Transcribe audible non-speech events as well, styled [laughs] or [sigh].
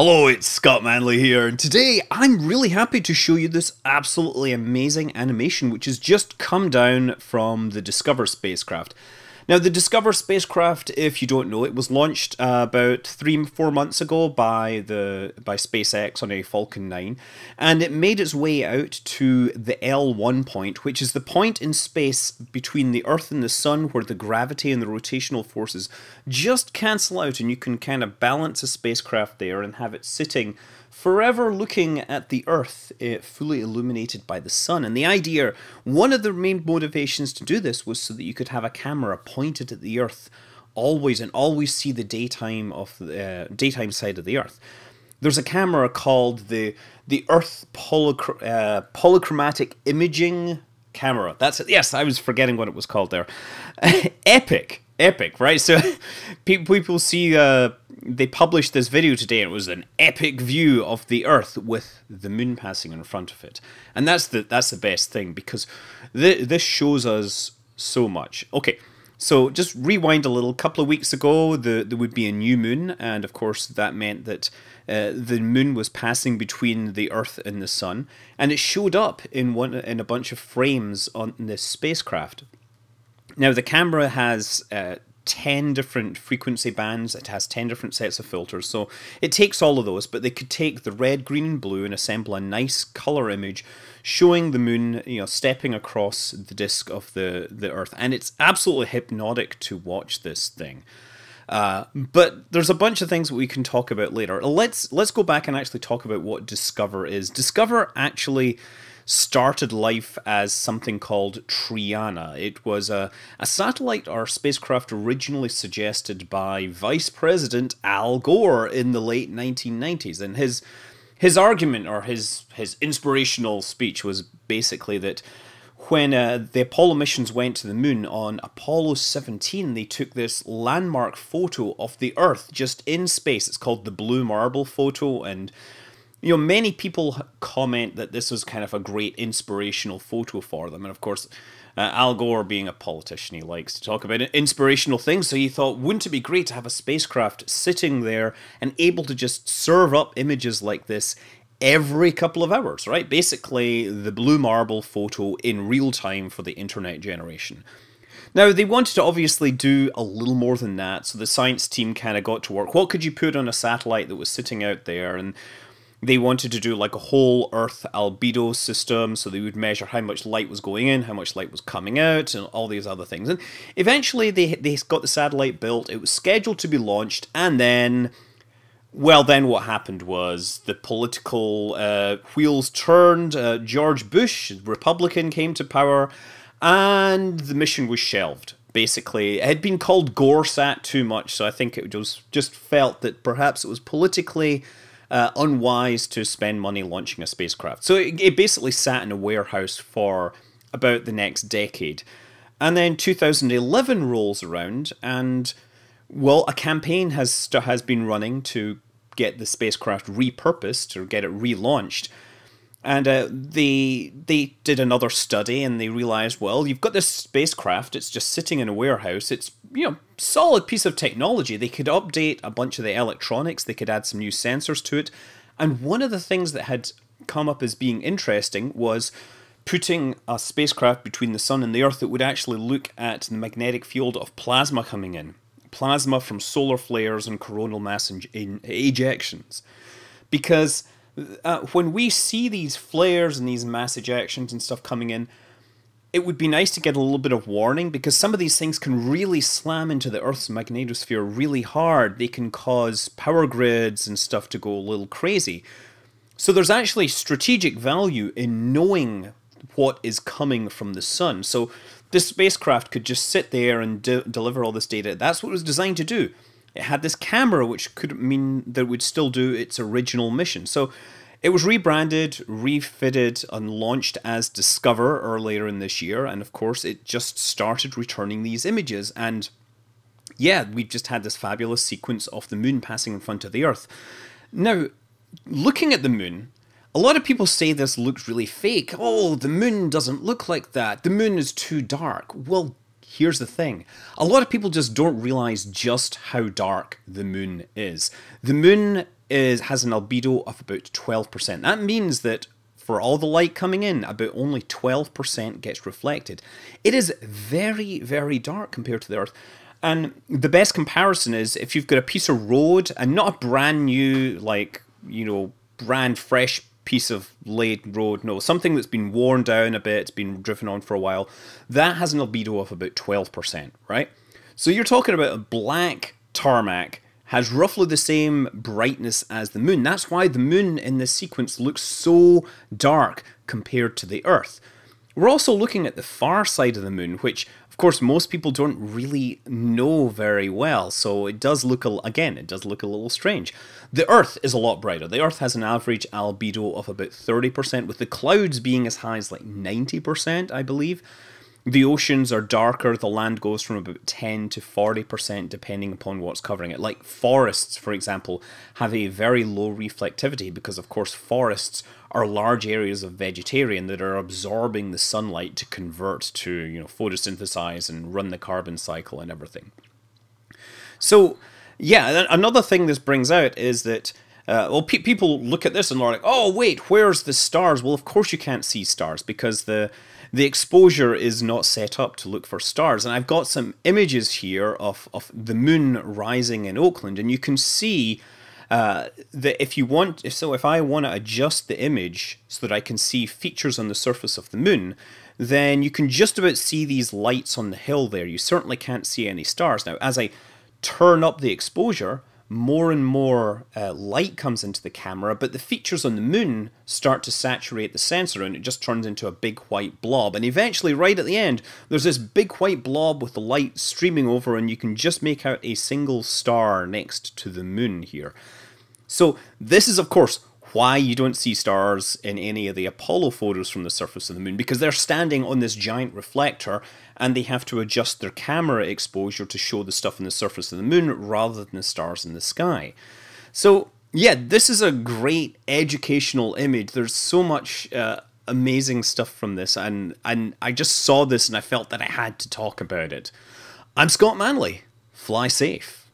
Hello, it's Scott Manley here, and today I'm really happy to show you this absolutely amazing animation which has just come down from the DSCOVR spacecraft. Now, the DSCOVR spacecraft, if you don't know, it was launched uh, about three, four months ago by the by SpaceX on a Falcon 9, and it made its way out to the L1 point, which is the point in space between the Earth and the Sun where the gravity and the rotational forces just cancel out, and you can kind of balance a spacecraft there and have it sitting forever looking at the Earth uh, fully illuminated by the sun. And the idea, one of the main motivations to do this was so that you could have a camera pointed at the Earth always and always see the daytime of the uh, daytime side of the Earth. There's a camera called the the Earth uh, polychromatic imaging camera. That's it. Yes, I was forgetting what it was called there. [laughs] EPIC epic, right? So [laughs] people see uh, they published this video today, and it was an epic view of the Earth with the moon passing in front of it, and that's the that's the best thing because th this shows us so much. Okay. So just rewind a little. A couple of weeks ago, the, there would be a new moon, and of course that meant that uh, the moon was passing between the Earth and the Sun, and it showed up in one in a bunch of frames on this spacecraft. Now the camera has uh, 10 different frequency bands, it has 10 different sets of filters, so it takes all of those, but they could take the red, green and blue and assemble a nice color image showing the moon, you know, stepping across the disk of the, the Earth, and it's absolutely hypnotic to watch this thing. Uh, but there's a bunch of things that we can talk about later. Let's let's go back and actually talk about what DSCOVR is. DSCOVR actually started life as something called Triana. It was a, a satellite or spacecraft originally suggested by Vice President Al Gore in the late 1990s. And his his argument or his his inspirational speech was basically that when uh, the Apollo missions went to the moon on Apollo 17, they took this landmark photo of the Earth just in space. It's called the Blue Marble photo, and you know, many people comment that this was kind of a great inspirational photo for them. And of course, uh, Al Gore, being a politician, he likes to talk about inspirational things. So he thought, wouldn't it be great to have a spacecraft sitting there and able to just serve up images like this every couple of hours, right? Basically, the blue marble photo in real time for the internet generation. Now, they wanted to obviously do a little more than that, so the science team kind of got to work. What could you put on a satellite that was sitting out there? And they wanted to do like a whole Earth albedo system, so they would measure how much light was going in, how much light was coming out, and all these other things. And eventually, they they got the satellite built. It was scheduled to be launched, and then, well, then what happened was the political uh, wheels turned. Uh, George Bush, Republican, came to power, and the mission was shelved. Basically, it had been called GoreSat too much, so I think it was just felt that perhaps it was politically uh, unwise to spend money launching a spacecraft. So it, it basically sat in a warehouse for about the next decade. And then 2011 rolls around, and well, a campaign has has been running to get the spacecraft repurposed or get it relaunched. And uh, they they did another study and they realized, well, you've got this spacecraft. It's just sitting in a warehouse. It's you know solid piece of technology. They could update a bunch of the electronics. They could add some new sensors to it. And one of the things that had come up as being interesting was putting a spacecraft between the sun and the earth that would actually look at the magnetic field of plasma coming in plasma from solar flares and coronal mass ejections because uh, when we see these flares and these mass ejections and stuff coming in, it would be nice to get a little bit of warning because some of these things can really slam into the Earth's magnetosphere really hard. They can cause power grids and stuff to go a little crazy. So there's actually strategic value in knowing what is coming from the sun. So this spacecraft could just sit there and de deliver all this data. That's what it was designed to do. It had this camera, which could mean that it would still do its original mission. So it was rebranded, refitted, and launched as DSCOVR earlier in this year. And of course, it just started returning these images. And yeah, we've just had this fabulous sequence of the moon passing in front of the Earth. Now, looking at the moon, a lot of people say this looks really fake. Oh, the moon doesn't look like that. The moon is too dark. Well, here's the thing. A lot of people just don't realize just how dark the moon is. The moon is has an albedo of about 12%. That means that for all the light coming in, about only 12% gets reflected. It is very, very dark compared to the Earth. And the best comparison is if you've got a piece of road and not a brand new, like, you know, brand fresh piece of laid road, no, something that's been worn down a bit, it's been driven on for a while, that has an albedo of about 12%, right? So you're talking about a black tarmac has roughly the same brightness as the moon. That's why the moon in this sequence looks so dark compared to the Earth. We're also looking at the far side of the moon, which course most people don't really know very well, so it does look, a, again, it does look a little strange. The Earth is a lot brighter. The Earth has an average albedo of about 30%, with the clouds being as high as like 90%, I believe. The oceans are darker, the land goes from about 10 to 40% depending upon what's covering it. Like forests, for example, have a very low reflectivity because, of course, forests are large areas of vegetarian that are absorbing the sunlight to convert to, you know, photosynthesize and run the carbon cycle and everything. So, yeah, another thing this brings out is that uh, well, pe people look at this and they're like, "Oh, wait, where's the stars?" Well, of course you can't see stars because the the exposure is not set up to look for stars. And I've got some images here of, of the moon rising in Oakland, and you can see uh, that if you want, if so, if I want to adjust the image so that I can see features on the surface of the moon, then you can just about see these lights on the hill there. You certainly can't see any stars. Now, as I turn up the exposure, more and more uh, light comes into the camera, but the features on the moon start to saturate the sensor and it just turns into a big white blob. And eventually, right at the end, there's this big white blob with the light streaming over, and you can just make out a single star next to the moon here. So, this is, of course, why you don't see stars in any of the Apollo photos from the surface of the moon because they're standing on this giant reflector and they have to adjust their camera exposure to show the stuff on the surface of the moon rather than the stars in the sky. So, yeah, this is a great educational image. There's so much uh, amazing stuff from this, and, and I just saw this and I felt that I had to talk about it. I'm Scott Manley. Fly safe.